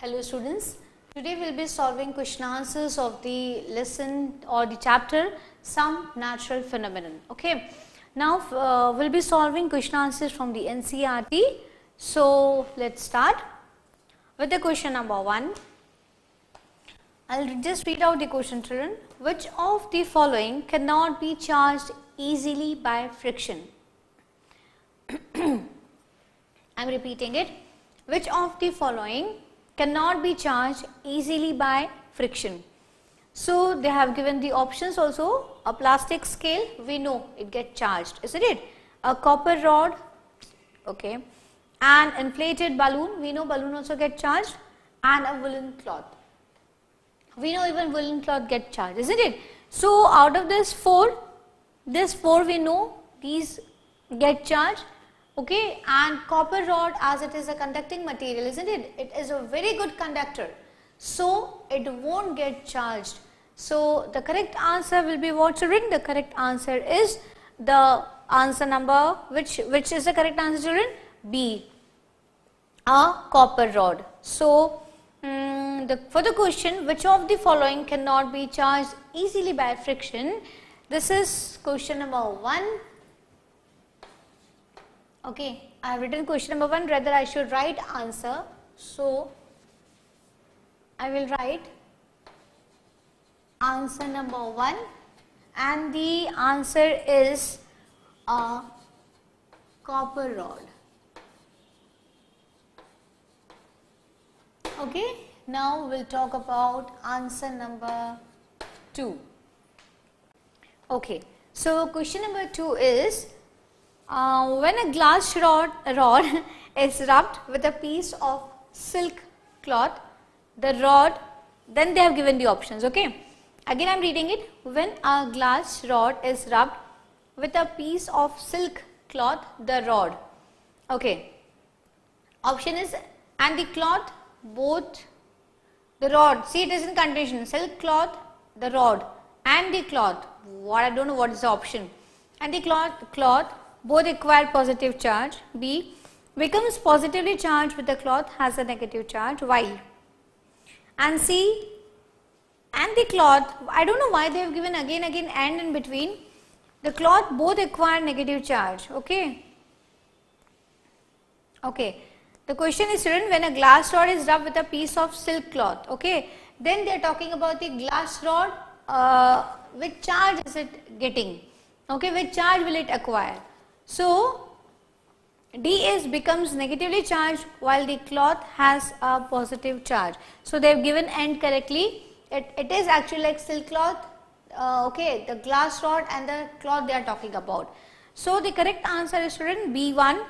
Hello students, today we will be solving question answers of the lesson or the chapter some natural phenomenon. Okay. Now uh, we will be solving question answers from the NCERT. So let us start with the question number 1. I will just read out the question children. Which of the following cannot be charged easily by friction? I am repeating it. Which of the following cannot be charged easily by friction? So, they have given the options also a plastic scale we know it get charged isn't it? A copper rod okay, an inflated balloon we know balloon also get charged and a woolen cloth. We know even woolen cloth get charged isn't it? So, out of this 4 this 4 we know these get charged okay and copper rod as it is a conducting material isn't it? It is a very good conductor. So, it won't get charged so, the correct answer will be what children? The correct answer is the answer number which which is the correct answer children? B a copper rod. So, um, the, for the question which of the following cannot be charged easily by friction? This is question number 1. Okay, I have written question number 1 rather I should write answer. So, I will write answer number 1 and the answer is a copper rod. Okay, now we'll talk about answer number 2. Okay, so question number 2 is uh, when a glass rod, rod is rubbed with a piece of silk cloth, the rod, then they have given the options, okay. Again I am reading it. When a glass rod is rubbed with a piece of silk cloth, the rod. Okay. Option is and the cloth both the rod. See it is in condition silk cloth, the rod and the cloth. What I don't know what is the option. And the cloth cloth both acquire positive charge. B becomes positively charged with the cloth has a negative charge. While and C and the cloth I do not know why they have given again again and in between. The cloth both acquire negative charge. Okay? Okay. The question is written when a glass rod is rubbed with a piece of silk cloth okay then they are talking about the glass rod uh, which charge is it getting? Okay which charge will it acquire so D is becomes negatively charged while the cloth has a positive charge. So they have given end correctly. It, it is actually like silk cloth uh, okay the glass rod and the cloth they are talking about. So, the correct answer is student B1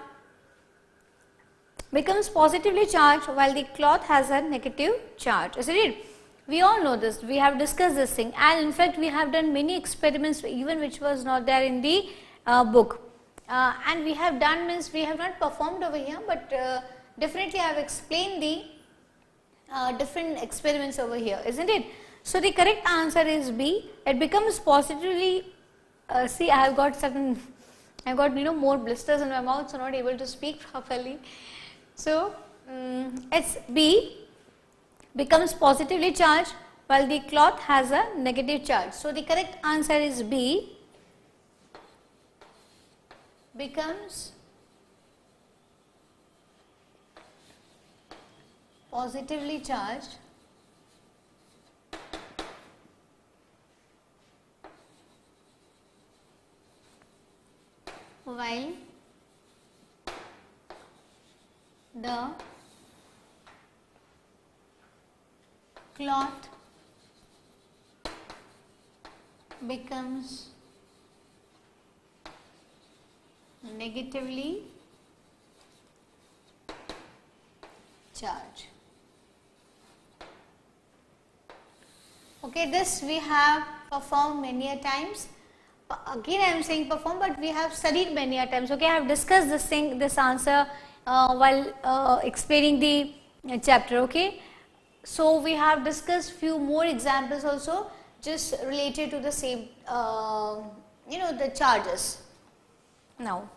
becomes positively charged while the cloth has a negative charge isn't it. We all know this. We have discussed this thing. And in fact we have done many experiments even which was not there in the uh, book uh, and we have done means we have not performed over here but uh, definitely I have explained the uh, different experiments over here isn't it. So, the correct answer is B it becomes positively uh, see I have got certain I have got you know more blisters in my mouth so not able to speak properly. So, um, it is B becomes positively charged while the cloth has a negative charge. So, the correct answer is B becomes positively charged while the cloth becomes negatively charged. Okay, this we have performed many a times. Again, I am saying perform, but we have studied many a times. Okay, I have discussed this thing, this answer uh, while uh, explaining the uh, chapter. Okay, so we have discussed few more examples also, just related to the same, uh, you know, the charges. Now,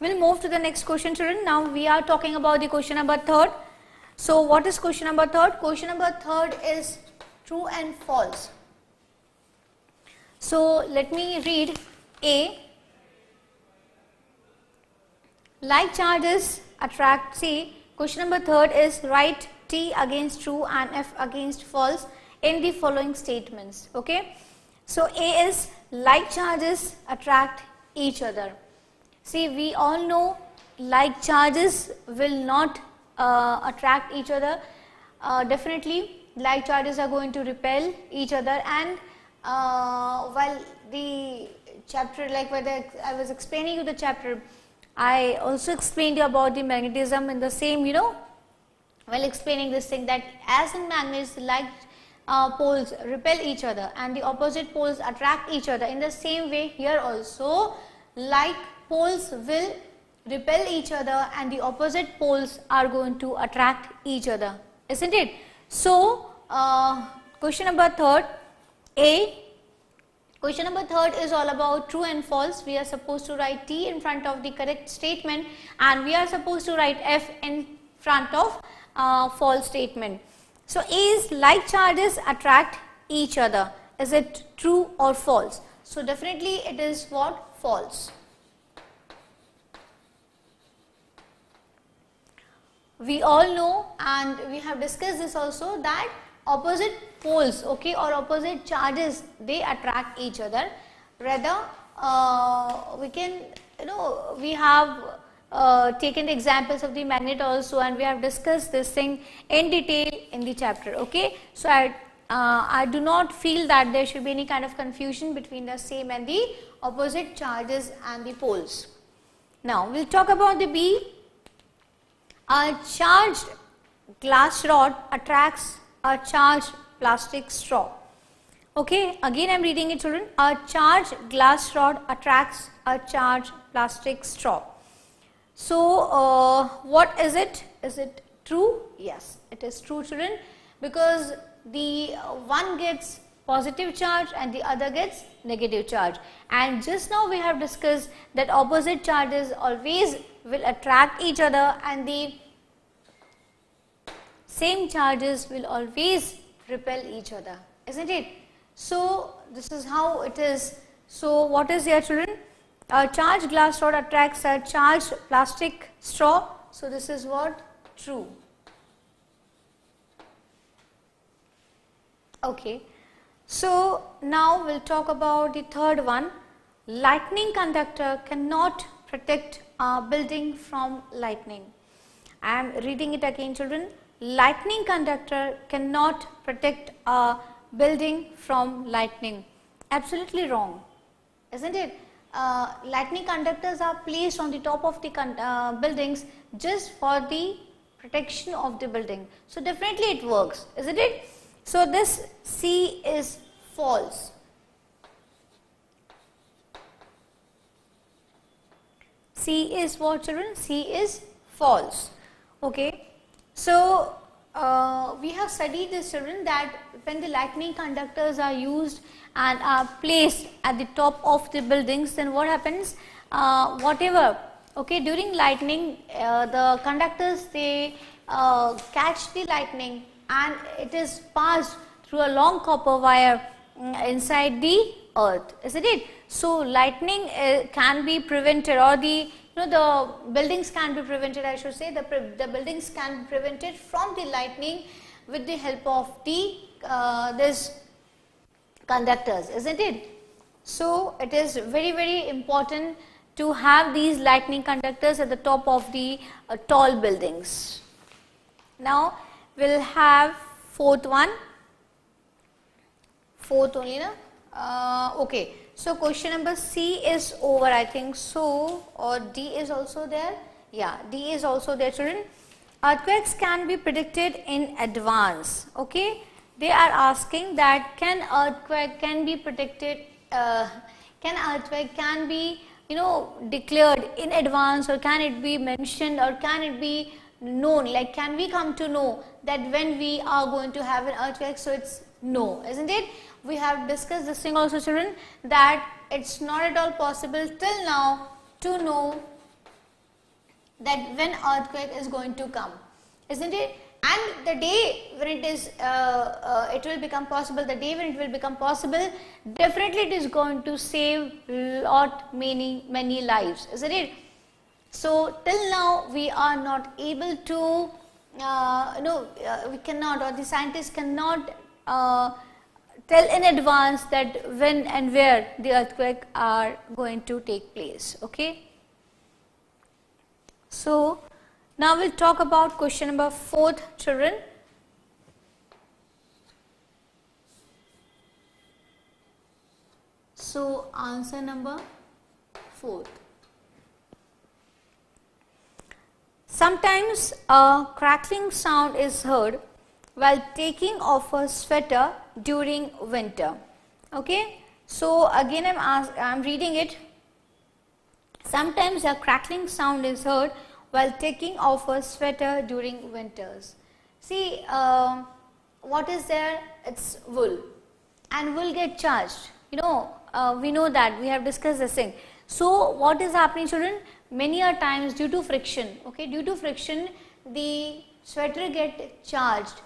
we'll move to the next question, children. Now we are talking about the question number third. So what is question number third? Question number third is true and false. So let me read A. Like charges attract C. Question number third is write T against true and F against false in the following statements. Okay. So A is like charges attract each other. See we all know like charges will not uh, attract each other. Uh, definitely like charges are going to repel each other and uh, while the chapter like whether I was explaining you the chapter I also explained you about the magnetism in the same you know while explaining this thing that as in magnets like uh, poles repel each other and the opposite poles attract each other in the same way here also like poles will repel each other and the opposite poles are going to attract each other isn't it so uh, question number third a Question number third is all about true and false. We are supposed to write T in front of the correct statement and we are supposed to write F in front of uh, false statement. So, is like charges attract each other. Is it true or false? So, definitely it is what? False. We all know and we have discussed this also that opposite poles okay or opposite charges they attract each other. Rather uh, we can you know we have uh, taken examples of the magnet also and we have discussed this thing in detail in the chapter okay? So i uh, i do not feel that there should be any kind of confusion between the same and the opposite charges and the poles. Now we'll talk about the b a charged glass rod attracts a charged plastic straw. Okay, again I am reading it children. A charged glass rod attracts a charged plastic straw. So, uh, what is it? Is it true? Yes, it is true children because the one gets positive charge and the other gets negative charge. And just now we have discussed that opposite charges always will attract each other and the same charges will always repel each other, isn't it? So, this is how it is. So, what is here children? A charged glass rod attracts a charged plastic straw. So, this is what? True. Okay. So, now we will talk about the third one. Lightning conductor cannot protect a building from lightning. I am reading it again children lightning conductor cannot protect a building from lightning. Absolutely wrong, isn't it? Uh, lightning conductors are placed on the top of the uh, buildings just for the protection of the building. So, definitely it works, isn't it? So, this C is false. C is what children? C is false. Okay. So, uh, we have studied this children that when the lightning conductors are used and are placed at the top of the buildings then what happens uh, whatever okay during lightning uh, the conductors they uh, catch the lightning and it is passed through a long copper wire mm, inside the earth isn't it so lightning uh, can be prevented or the you know the buildings can be prevented I should say the, the buildings can be prevented from the lightning with the help of the uh, this conductors isn't it. So, it is very very important to have these lightning conductors at the top of the uh, tall buildings. Now, we will have fourth one, fourth only na? Uh, okay. So, question number C is over I think so or D is also there. Yeah, D is also there children. Earthquakes can be predicted in advance. Okay. They are asking that can earthquake can be predicted, uh, can earthquake can be you know declared in advance or can it be mentioned or can it be known like can we come to know that when we are going to have an earthquake so it's no isn't it we have discussed this thing also children that it's not at all possible till now to know that when earthquake is going to come isn't it? And the day when it is uh, uh, it will become possible the day when it will become possible definitely it is going to save lot many many lives isn't it? So till now we are not able to uh, no uh, we cannot or the scientists cannot uh, tell in advance that when and where the earthquake are going to take place okay so now we'll talk about question number 4th children. So answer number 4th. Sometimes a crackling sound is heard while taking off a sweater during winter. Okay. So again I'm, ask, I'm reading it. Sometimes a crackling sound is heard while taking off a sweater during winters. See, uh, what is there? It's wool and wool get charged. You know, uh, we know that we have discussed this thing. So, what is happening children? Many a times due to friction, okay, due to friction, the sweater get charged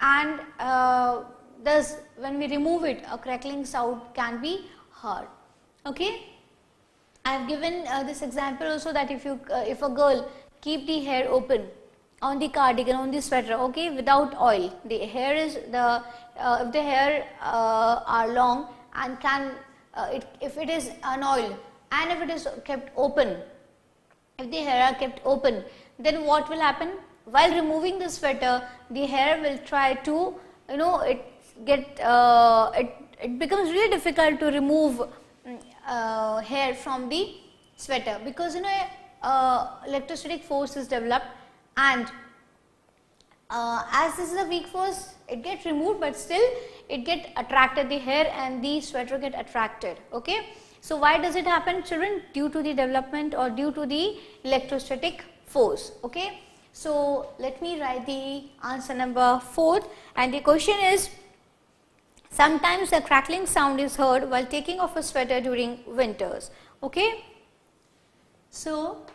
and uh, thus when we remove it, a crackling sound can be heard, okay. I have given uh, this example also that if you, uh, if a girl keep the hair open on the cardigan on the sweater okay without oil the hair is the uh, if the hair uh, are long and can uh, it, if it is unoiled and if it is kept open if the hair are kept open then what will happen while removing the sweater the hair will try to you know it get uh, it it becomes really difficult to remove uh, hair from the sweater because you know uh, electrostatic force is developed and uh, as this is a weak force it gets removed but still it get attracted the hair and the sweater get attracted okay. So, why does it happen children due to the development or due to the electrostatic force okay. So, let me write the answer number 4th and the question is sometimes a crackling sound is heard while taking off a sweater during winters okay. So,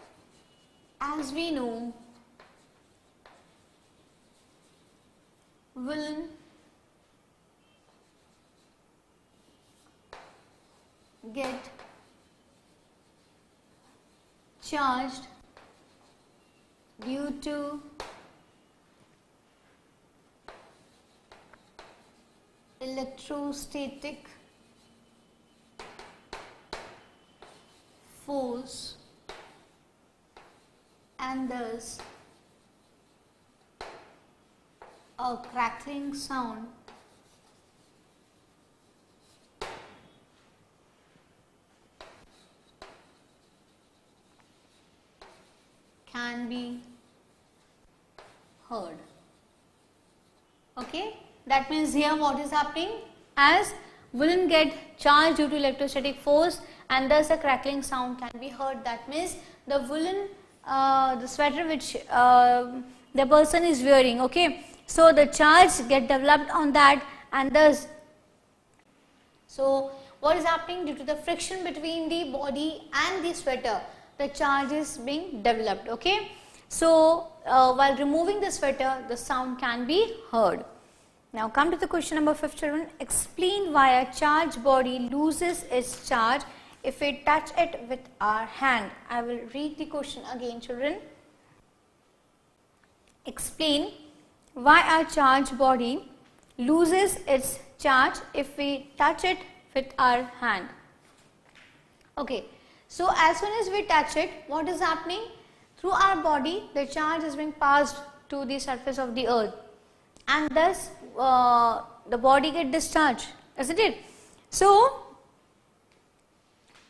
as we know, will get charged due to electrostatic force and thus a crackling sound can be heard. Okay, that means here what is happening? As wouldn't get charged due to electrostatic force and thus a crackling sound can be heard. That means the woolen uh, the sweater which uh, the person is wearing okay? So the charge get developed on that and thus so what is happening? Due to the friction between the body and the sweater the charge is being developed okay? So uh, while removing the sweater the sound can be heard now come to the question number 5 children explain why a charged body loses its charge if we touch it with our hand. I will read the question again children. Explain why a charged body loses its charge if we touch it with our hand. Okay, so as soon as we touch it, what is happening? Through our body, the charge is being passed to the surface of the earth and thus uh, the body get discharged, isn't it? So,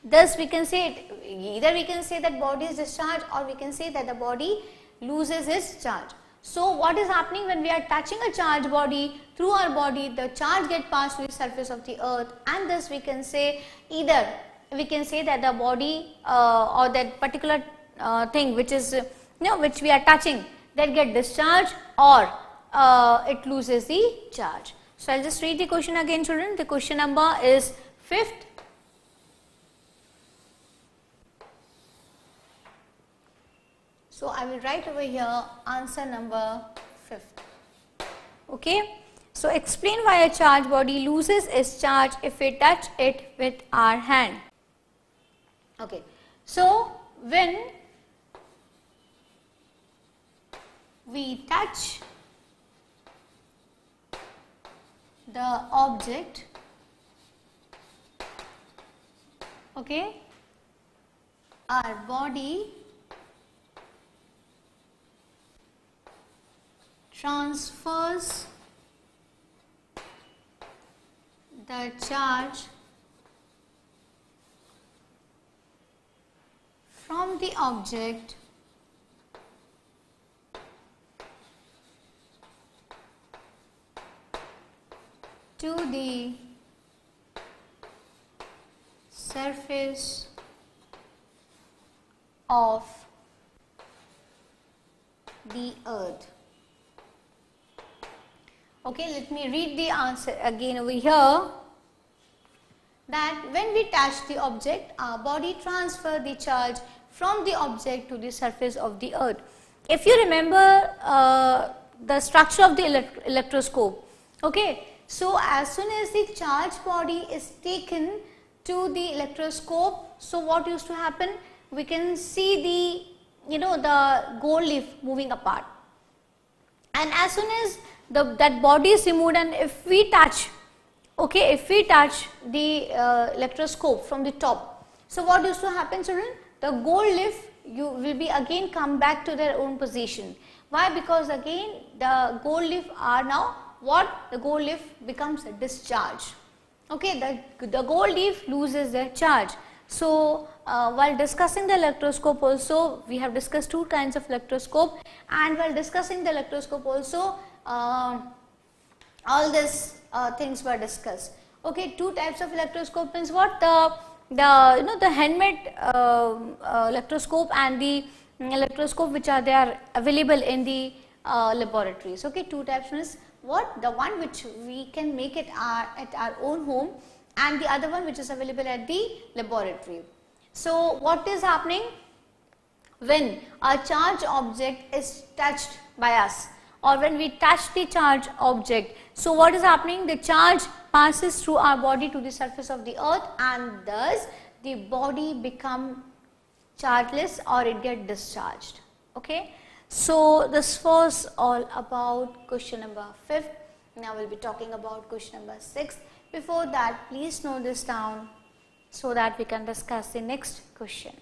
Thus we can say it, either we can say that body is discharged or we can say that the body loses its charge. So what is happening when we are touching a charged body through our body the charge get passed to the surface of the earth and thus we can say either we can say that the body uh, or that particular uh, thing which is you know which we are touching that get discharged or uh, it loses the charge. So I'll just read the question again children. The question number is fifth So, I will write over here answer number 5th. Okay. So explain why a charged body loses its charge if we touch it with our hand. Okay. So when we touch the object okay our body transfers the charge from the object to the surface of the earth. Okay, let me read the answer again over here that when we touch the object, our body transfer the charge from the object to the surface of the earth. If you remember uh, the structure of the elect electroscope, okay, so as soon as the charged body is taken to the electroscope, so what used to happen? We can see the, you know, the gold leaf moving apart. And as soon as the, that body is removed and if we touch, okay, if we touch the uh, electroscope from the top, so what used to happen children? The gold leaf you will be again come back to their own position. Why? Because again the gold leaf are now what? The gold leaf becomes a discharge. Okay, the, the gold leaf loses their charge. So, uh, while discussing the electroscope also, we have discussed two kinds of electroscope and while discussing the electroscope also, uh, all these uh, things were discussed. Okay, two types of electroscope means what? The, the you know the handmade uh, uh, electroscope and the electroscope which are there available in the uh, laboratories. Okay, two types means what? The one which we can make it our, at our own home and the other one which is available at the laboratory. So, what is happening? When a charged object is touched by us or when we touch the charged object. So, what is happening? The charge passes through our body to the surface of the earth and thus the body become chargeless or it get discharged. Okay. So, this was all about question number 5. Now, we will be talking about question number 6. Before that, please note this down so that we can discuss the next question.